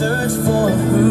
search for who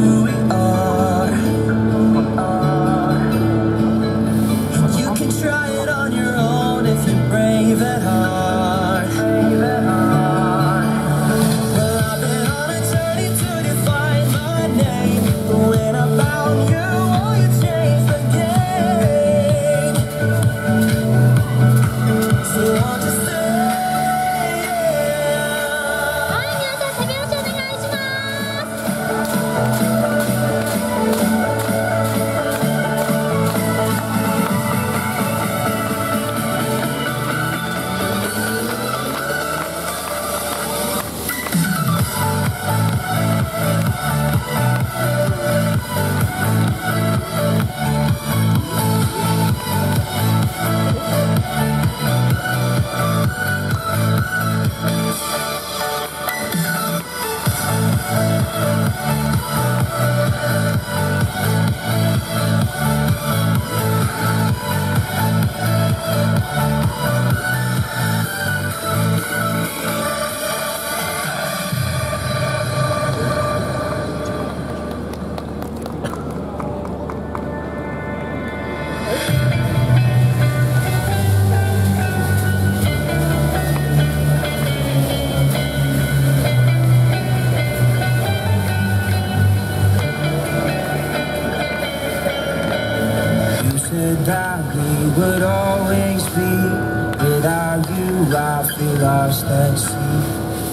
lost at sea.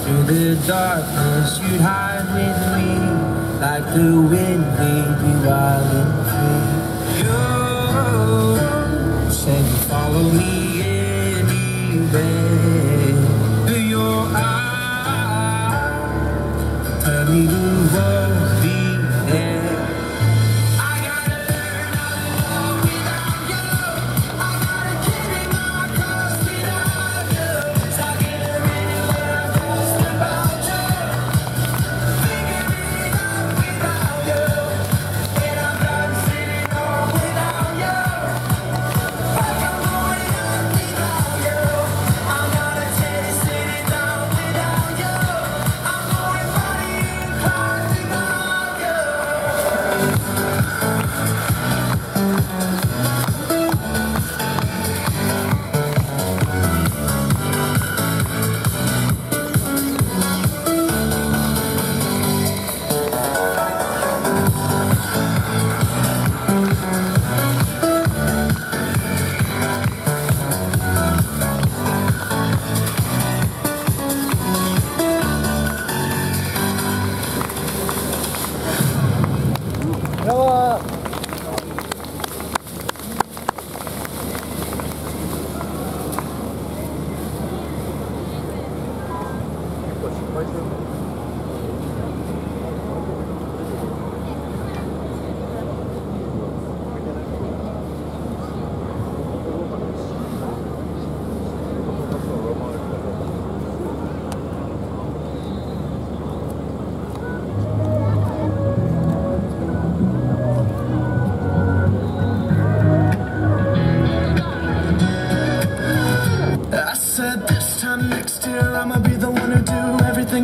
Through the darkness, you'd hide with me. Like the wind, we'd be wild and free. You said you'd follow me anywhere.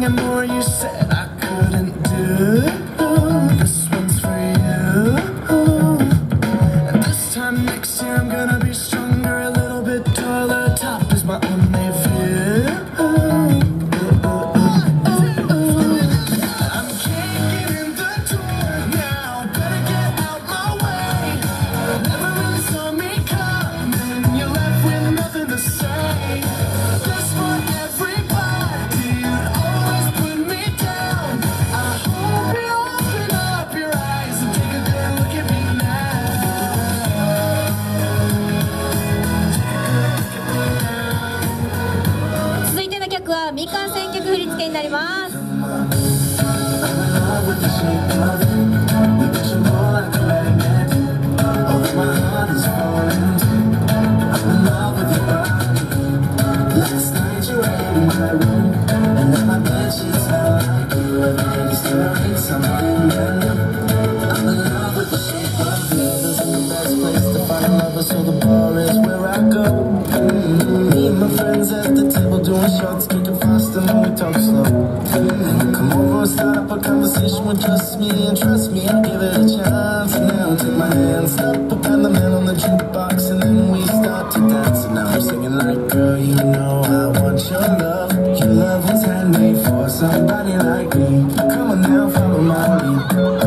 And more you said I'm in love with the shape of. This is the best place to find a lover, so the bar is where I go. Me and my friends at the table doing shots, drinking fast and then we talk slow. Come over and start up a conversation. with just me and trust me, I'll give it a chance. And now take my hand, stop up and the man on the jukebox, and then we start to dance. And now I'm singing like, girl, you know I want your love. Your love was handmade for somebody like me. Come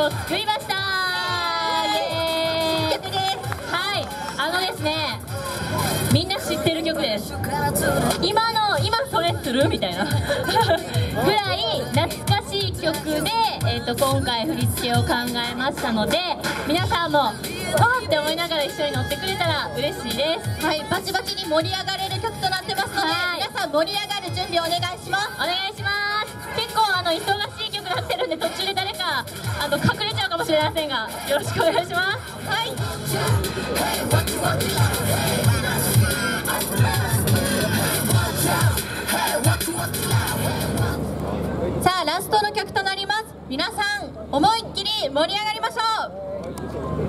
を作りました。イエーイ。曲です。はい。あのですねみんな知ってる曲です。今の今それする？みたいな。ぐらい懐かしい曲で、えー、と今回振り付けを考えましたので皆さんもわーって思いながら一緒に乗ってくれたら嬉しいです。はい。バチバチに盛り上がれる曲となってますので、はい。皆さん盛り上がる準備お願いします。お願いします。結構あの忙しいなってるんで途中で誰かあの隠れちゃうかもしれませんがよろしくお願いします。はい。さあラストの曲となります。皆さん思いっきり盛り上がりましょう